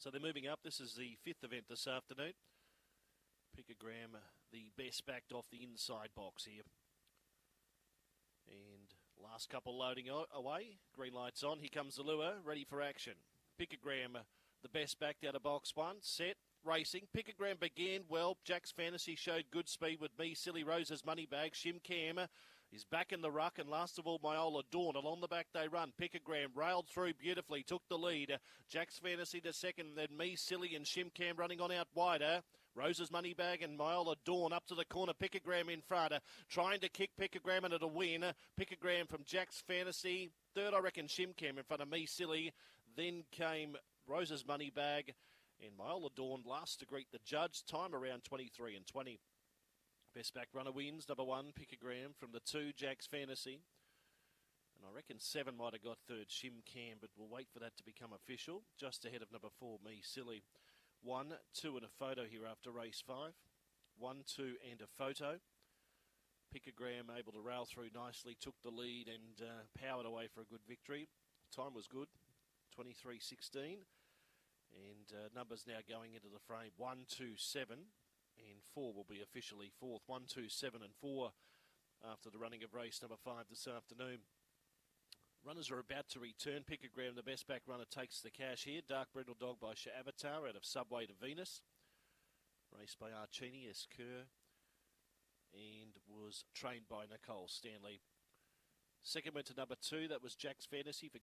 So they're moving up. This is the fifth event this afternoon. Picogram, the best backed off the inside box here. And last couple loading away. Green lights on. Here comes the lure, ready for action. Picogram, the best backed out of box one. Set, racing. Picogram began well. Jack's Fantasy showed good speed with me. Silly Rose's money bag. Shim Cam is back in the ruck, and last of all, Myola Dawn. Along the back they run. Picogram railed through beautifully, took the lead. Jack's Fantasy to second, then me, Silly, and Shimcam running on out wider. Rose's money bag and Myola Dawn up to the corner. Picogram in front, trying to kick Picogram into the win. Picogram from Jack's Fantasy. Third, I reckon, Shimcam in front of me, Silly. Then came Rose's money bag and Myola Dawn last to greet the judge. Time around 23 and 20. Best back runner wins. Number one, Picogram from the two, Jack's Fantasy. And I reckon seven might have got third, Shim Cam, but we'll wait for that to become official. Just ahead of number four, Me Silly. One, two, and a photo here after race five. One, two, and a photo. Picogram able to rail through nicely, took the lead and uh, powered away for a good victory. Time was good, 23.16. And uh, numbers now going into the frame. One, two, seven and four will be officially fourth. One, two, seven, and four after the running of race number five this afternoon. Runners are about to return. Picogram, the best back runner, takes the cash here. Dark Brindle Dog by Sha Avatar out of Subway to Venus. Raced by Archini S. Kerr and was trained by Nicole Stanley. Second went to number two. That was Jack's Fantasy for